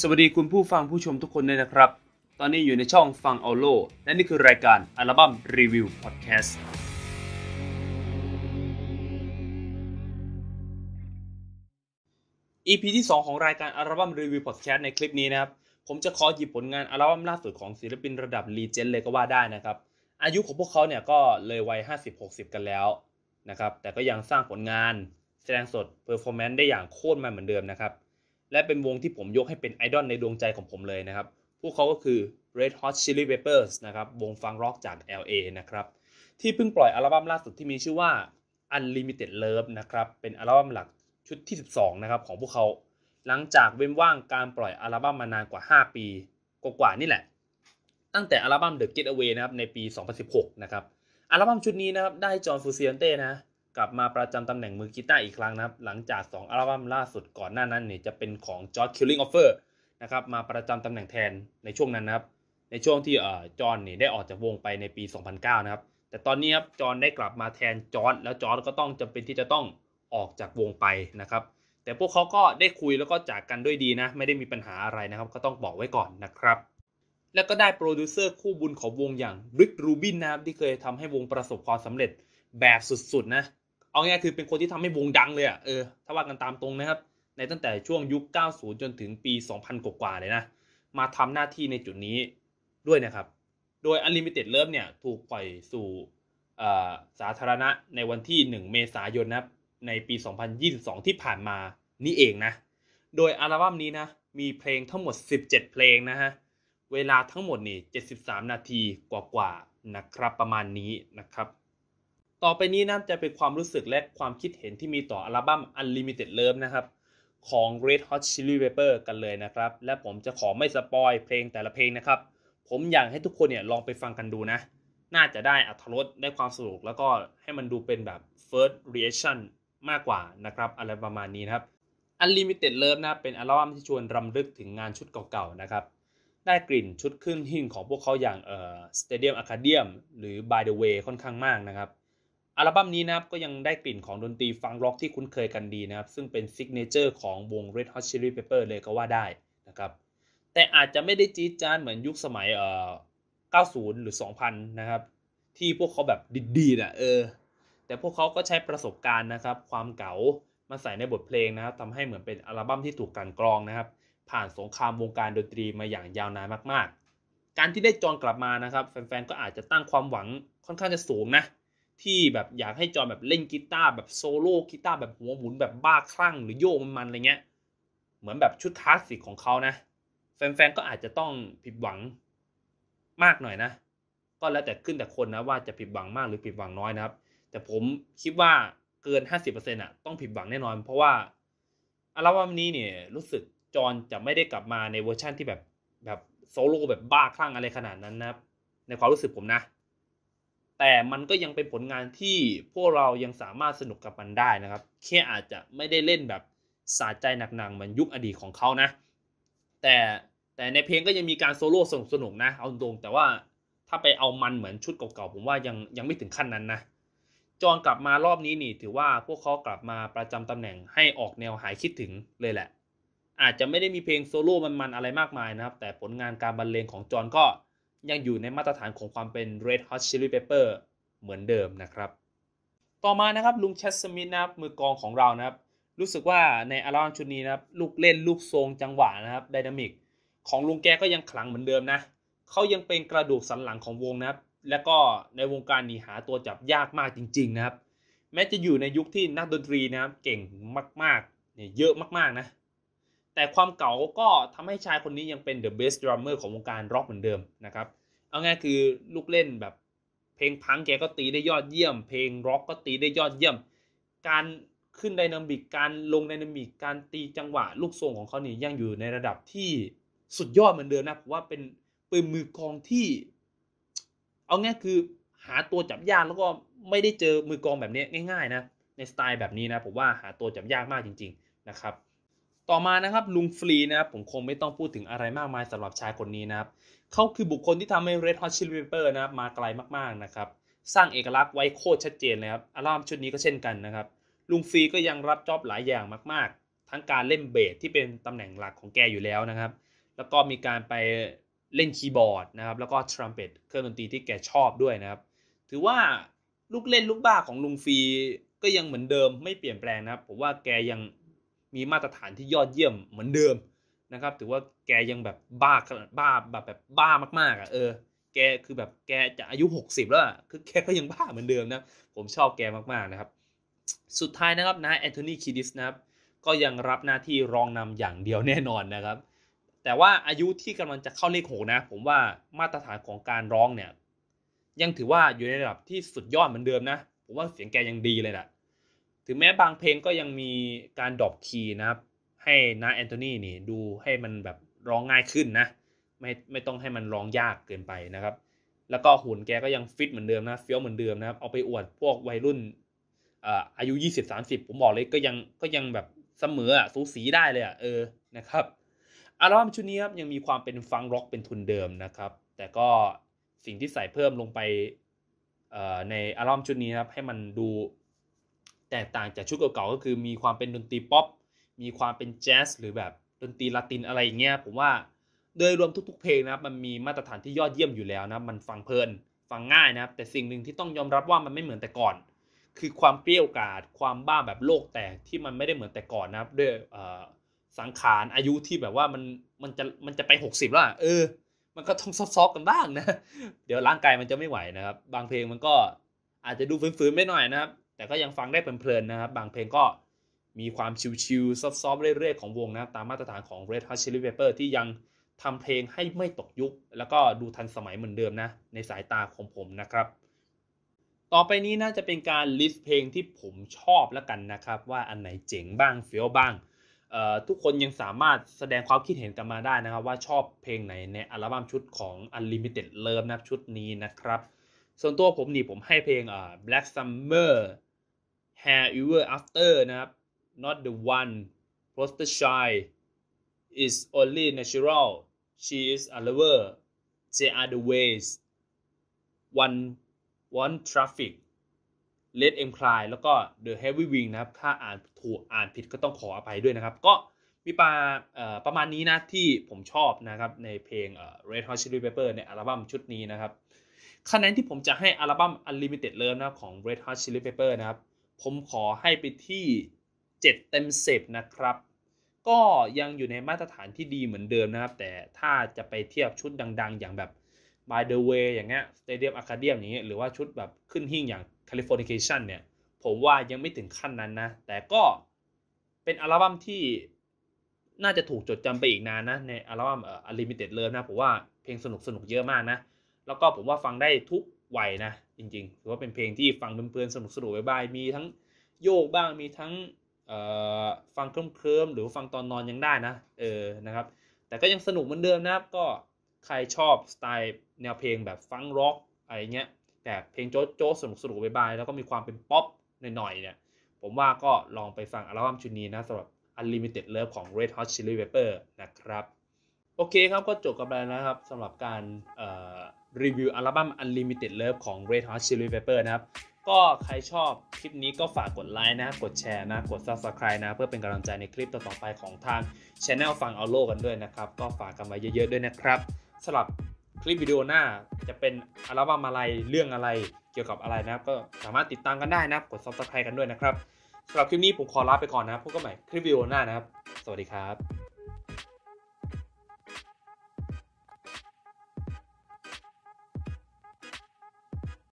สวัสดีคุณผู้ฟังผู้ชมทุกคนเลยนะครับ ตอนนี้อยู่ในช่องฟังเอาโลและนี่คือรายการอัลบั้มรีวิวพอดแคสต์ EP ที่ 2 ของรายการอัลบั้มรีวิวพอดแคสต์ในคลิปนี้นะครับ ผมจะขอหยิบผลงานอัลบั้มล่าสุดของศิลปินระดับลีเจนเลยก็ว่าได้นะครับ อายุของพวกเขาเนี่ยก็เลยวัย 50-60 กันแล้วนะครับ แต่ก็ยังสร้างผลงานแสดงสด performance ได้อย่างโคตรมันส์เหมือนเดิมนะครับ และเป็นวงที่ผมยกให้เป็นไอดอลในดวงใจของผมเลยนะครับ พวกเขาก็คือ Red Hot Chili Peppers นะครับ วง funk rock จาก LA นะครับ ที่เพิ่งปล่อยอัลบั้มล่าสุดที่มีชื่อว่า Unlimited Love นะครับ เป็นอัลบั้มหลักชุดที่ 12 นะครับของพวกเขา หลังจากเว้นว่างการปล่อยอัลบั้มมานานกว่า 5 ปีกว่าๆนี่แหละ ตั้งแต่อัลบั้ม The Getaway นะครับในปี 2016 นะครับ อัลบั้มชุดนี้นะครับได้ John Frusciante นะ กลับมาประจำตำแหน่งมือกีตาร์อีกครั้งนะครับ หลังจาก 2 อัลบั้มล่าสุดก่อนหน้านั้นเนี่ยจะเป็นของ Josh Klinghoffer นะครับมาประจำตำแหน่งแทนในช่วงนั้นนะครับ ในช่วงที่เอ่อจอห์นเนี่ยได้ออกจากวงไปในปี 2009 นะครับ แต่ตอนนี้ครับจอห์นได้กลับมาแทนจอร์จแล้วจอร์จก็ต้องจำเป็นที่จะต้องออกจากวงไปนะครับ แต่พวกเขาก็ได้คุยแล้วก็จากกันด้วยดีนะ ไม่ได้มีปัญหาอะไรนะครับ ก็ต้องบอกไว้ก่อนนะครับแล้วก็ได้โปรดิวเซอร์คู่บุญของวงอย่าง Rick Rubin นะครับที่เคยทำให้วงประสบความสำเร็จแบบสุดๆนะ เอาง่ายคือเป็นคนที่ทำให้วงดังเลยอะ่ะเออถ้าว่ากันตามตรงนะครับ ในตั้งแต่ช่วงยุค 90 จนถึงปี 2000 กว่าๆเลยนะ มาทำหน้าที่ในจุดนี้ด้วยนะครับ โดย Unlimited Love เนี่ยถูกปล่อยสู่สาธารณะในวันที่ 1 เมษายนนะครับในปี 2022 ที่ผ่านมานี่เองนะ โดยอัลบั้มนี้นะมีเพลงทั้งหมด 17 เพลงนะฮะ เวลาทั้งหมดนี่ 73 นาทีกว่าๆนะครับประมาณนี้นะครับ ต่อไปนี้นะจะเป็นความรู้สึกและความคิดเห็นที่มีต่ออัลบั้ม Unlimited Love นะครับของ Red Hot Chili Pepper กันเลยนะครับ และผมจะขอไม่สปอยเพลงแต่ละเพลงนะครับ ผมอยากให้ทุกคนเนี่ยลองไปฟังกันดูนะ น่าจะได้อัธรสได้ความสนุกแล้วก็ให้มันดูเป็นแบบ first reaction มากกว่านะครับ อะไรประมาณนี้นะครับ Unlimited Love นะเป็นอัลบั้มที่ชวนรำลึกถึงงานชุดเก่าๆนะครับได้กลิ่นชุดขึ้นหิ้งของพวกเขาอย่างเอ่อ Stadium Arcadium หรือ By the Way ค่อนข้างมากนะครับ อัลบั้มนี้นะครับก็ยังได้กลิ่นของดนตรี funk rock ที่คุ้นเคยกันดีนะครับ ซึ่งเป็น signature ของวง Red Hot Chili Pepper เลยก็ว่าได้นะครับ แต่อาจจะไม่ได้จี๊ดจ๊าดเหมือนยุคสมัยเอ่อ90 หรือ 2000 นะครับ ที่พวกเขาแบบดีๆอะเออ แต่พวกเขาก็ใช้ประสบการณ์นะครับ ความเก๋ามาใส่ในบทเพลงนะครับทำให้เหมือนเป็นอัลบั้มที่ถูกกันกรองนะครับ ผ่านสงครามวงการดนตรีมาอย่างยาวนานมาก ๆ การที่ได้จอนกลับมานะครับ แฟนๆก็อาจจะตั้งความหวังค่อนข้างจะสูงนะ ที่แบบอยากให้จอนแบบเล่นกีตาร์แบบโซโล่กีตาร์แบบหัวหมุนแบบบ้าคลั่งหรือโยกมันๆอะไรเงี้ย เหมือนแบบชุดคลาสสิกของเขานะ แฟนๆก็อาจจะต้องผิดหวังมากหน่อยนะ ก็แล้วแต่ขึ้นแต่คนนะว่าจะผิดหวังมากหรือผิดหวังน้อยนะครับ แต่ผมคิดว่าเกิน 50%อะต้องผิดหวังแน่นอน เพราะว่าอัลบั้มนี้เนี่ยรู้สึกจอนจะไม่ได้กลับมาในเวอร์ชั่นที่แบบแบบโซโล่แบบบ้าคลั่งอะไรขนาดนั้นนะครับในความรู้สึกผมนะ แต่มันก็ยังเป็นผลงานที่พวกเรายังสามารถสนุกกับมันได้นะครับ แค่อาจจะไม่ได้เล่นแบบสาใจหนักๆเหมือนยุคอดีตของเขานะ แต่แต่ในเพลงก็ยังมีการโซโล่สนุกสนุกนะ เอาตรงแต่ว่าถ้าไปเอามันเหมือนชุดเก่าๆผมว่ายังยังไม่ถึงขั้นนั้นนะ จอนกลับมารอบนี้นี่ถือว่าพวกเขากลับมาประจำตำแหน่งให้ออกแนวหายคิดถึงเลยแหละ อาจจะไม่ได้มีเพลงโซโล่มันๆอะไรมากมายนะครับ แต่ผลงานการบรรเลงของจอนก็ ยังอยู่ในมาตรฐานของความเป็น Red Hot Chili Pepper เหมือนเดิมนะครับ ต่อมานะครับลุงเชสมิธนะครับมือกองของเรานะครับ รู้สึกว่าในอัลบั้มชุดนี้นะครับลูกเล่นลูกทรงจังหวะนะครับไดนามิกของลุงแกก็ยังขลังเหมือนเดิมนะเขายังเป็นกระดูกสันหลังของวงนะครับ และก็ในวงการนี้หาตัวจับยากมากจริง ๆ นะครับ แม้จะอยู่ในยุคที่นักดนตรีนะครับเก่งมากๆเนี่ยเยอะมากๆนะ แต่ความเก่าก็ทำให้ชายคนนี้ยังเป็น the best drummer ของวงการร็อกเหมือนเดิมนะครับ เอาง่ายคือลูกเล่นแบบเพลงพังแกก็ตีได้ยอดเยี่ยม เพลงร็อกก็ตีได้ยอดเยี่ยม การขึ้น dynamic การลง dynamic การตีจังหวะลูกส่งของเขานี่ยังอยู่ในระดับที่สุดยอดเหมือนเดิมนะผมว่าเป็นเป็นมือกลองที่ เอาง่ายคือหาตัวจับยากแล้วก็ไม่ได้เจอมือกลองแบบนี้ง่าย ๆ นะ ในสไตล์แบบนี้นะผมว่าหาตัวจับยากมากจริง ๆ นะครับ ต่อมานะครับลุง Flea นะครับผมคงไม่ต้องพูดถึงอะไรมากมายสำหรับชายคนนี้นะครับเขาคือบุคคลที่ทำให้ Red Hot Chili Pepper นะครับมาไกลมากๆนะครับสร้างเอกลักษณ์ไว้โคตรชัดเจนเลยครับอัลบั้มชุดนี้ก็เช่นกันนะครับลุงฟรีก็ยังรับจ็อบหลายอย่างมากๆ ทั้งการเล่นเบสที่เป็นตำแหน่งหลักของแกอยู่แล้วนะครับ แล้วก็มีการไปเล่นคีย์บอร์ดนะครับแล้วก็ทรัมเป็ตเครื่องดนตรีที่แกชอบด้วยนะครับ ถือว่าลูกเล่นลูกบ้าของลุงฟรีก็ยังเหมือนเดิมไม่เปลี่ยนแปลงนะครับผมว่าแกยัง มีมาตรฐานที่ยอดเยี่ยมเหมือนเดิมนะครับ ถือว่าแกยังแบบบ้าบ้าแบบแบบบ้ามากๆอะเออ แกคือแบบแกจะอายุ 60 แล้วคือแกก็ยังบ้าเหมือนเดิมนะ ผมชอบแกมากๆนะครับ สุดท้ายนะครับนะแอนโทนีคิดิสนะครับ ก็ยังรับหน้าที่รองนำอย่างเดียวแน่นอนนะครับ แต่ว่าอายุที่กำลังจะเข้าเลขหกนะ ผมว่ามาตรฐานของการร้องเนี่ยยังถือว่าอยู่ในระดับที่สุดยอดเหมือนเดิมนะ ผมว่าเสียงแกยังดีเลยแหละ ถึงแม้บางเพลงก็ยังมีการ drop key นะครับ ให้น้า Anthony นี่ดูให้มันแบบร้องง่ายขึ้นนะ ไม่ไม่ต้องให้มันร้องยากเกินไปนะครับ แล้วก็หุ่นแกก็ยังฟิตเหมือนเดิมนะเฟี้ยวเหมือนเดิมนะครับ เอาไปอวดพวกวัยรุ่นอายุ 20-30 ผมบอกเลยก็ยังก็ยังแบบเสมอสูสีได้เลยอะเออนะครับอัลบั้มชุดนี้ครับยังมีความเป็น funk rock เป็นทุนเดิมนะครับ แต่ก็สิ่งที่ใส่เพิ่มลงไปในอัลบั้มชุดนี้ครับให้มันดู แตกต่างจากชุดเก่าๆก็คือมีความเป็นดนตรีป๊อปมีความเป็นแจ๊สหรือแบบดนตรีละตินอะไรอย่างเงี้ยผมว่าโดยรวมทุกๆเพลงนะครับมันมีมาตรฐานที่ยอดเยี่ยมอยู่แล้วนะมันฟังเพลิน ฟังง่ายนะครับ แต่สิ่งหนึ่งที่ต้องยอมรับว่ามันไม่เหมือนแต่ก่อน คือความเปรี้ยวกาดความบ้าแบบโลกแตกที่มันไม่ได้เหมือนแต่ก่อนนะครับ ด้วยสังขารอายุที่แบบว่ามันมันจะมันจะไป 60 แล้วเออ มันก็ต้องซอฟๆกันบ้างนะ เดี๋ยวร่างกายมันจะไม่ไหวนะครับ บางเพลงมันก็อาจจะดูฟื้นๆไม่หน่อยนะครับ แต่ก็ยังฟังได้เพลินๆนะครับ บางเพลงก็มีความชิลๆซอฟๆเรื่อยๆของวงนะตามมาตรฐานของ Red Hot Chili Pepper ที่ยังทำเพลงให้ไม่ตกยุค แล้วก็ดูทันสมัยเหมือนเดิมนะ ในสายตาของผมนะครับ ต่อไปนี้น่าจะเป็นการลิสต์เพลงที่ผมชอบแล้วกันนะครับ ว่าอันไหนเจ๋งบ้างเฟี้ยวบ้าง ทุกคนยังสามารถแสดงความคิดเห็นกันมาได้นะครับ ว่าชอบเพลงไหนในอัลบั้มชุดของ Unlimited Love นะชุดนี้นะครับ ส่วนตัวผมนี่ผมให้เพลง Black Summer Hair Ever After นะครับ Not the One Poster Shy is only natural she is a lover they are the ways one one traffic let em cry แล้วก็ the heavy wing นะครับ ถ้าอ่านถูกอ่านผิดก็ต้องขออภัยด้วยนะครับ ก็มีปาประมาณนี้นะที่ผมชอบนะครับ ในเพลง Red Hot Chili Pepper ในอัลบั้มชุดนี้นะครับคะแนนที่ผมจะให้อัลบั้ม Unlimited Love นะของ Red Hot Chili Pepper นะครับ ผมขอให้ไปที่ 7 เต็ม10นะครับ ก็ยังอยู่ในมาตรฐานที่ดีเหมือนเดิมนะครับ แต่ถ้าจะไปเทียบชุดดัง ๆ อย่างแบบ By the Way อย่างเงี้ย Stadium Arcadium อย่างเงี้ยหรือว่าชุดแบบขึ้นหิ่งอย่าง Californication เนี่ย ผมว่ายังไม่ถึงขั้นนั้นนะ แต่ก็เป็นอัลบั้มที่น่าจะถูกจดจำไปอีกนานนะ ในอัลบั้มเอ่อ Unlimited Love นะ ผมว่าเพลงสนุกสนุกเยอะมากนะ แล้วก็ผมว่าฟังได้ทุก วัยนะ จริงๆ ถือว่าเป็นเพลงที่ฟังเพลินๆสนุกสนุกบายๆมีทั้งโยกบ้างมีทั้งฟังเคลิ้มๆหรือฟังตอนนอนยังได้นะเออนะครับ แต่ก็ยังสนุกเหมือนเดิมนะครับก็ใครชอบสไตล์แนวเพลงแบบฟังร็อกอะไรเงี้ยแต่เพลงโจ๊โจ๊สนุกสนุกบายๆแล้วก็มีความเป็นป๊อปหน่อยๆเนี่ยผมว่าก็ลองไปฟังอัลบั้มชุดนี้นะสำหรับ Unlimited Love ของ Red Hot Chili Pepper นะครับ โอเคครับก็จบกันไปแล้วนะครับสำหรับการ รีวิวอัลบั้ม Unlimited Love ของ Red Hot Chili Pepper นะครับ ก็ใครชอบคลิปนี้ก็ฝากกดไลค์นะ กดแชร์นะ กด subscribe นะ เพื่อเป็นกำลังใจในคลิปต่อๆไปของทางช anel ฟังเอาโลกันด้วยนะครับ ก็ฝากกันไว้เยอะๆด้วยนะครับสำหรับคลิปวิดีโอหน้าจะเป็นอัลบั้มอะไรเรื่องอะไรเกี่ยวกับอะไรนะครับ ก็สามารถติดตามกันได้นะกด subscribe กันด้วยนะครับสำหรับคลิปนี้ผมขอลาไปก่อนนะพบกันใหม่คลิปวิดีโอหน้านะครับ สวัสดีครับ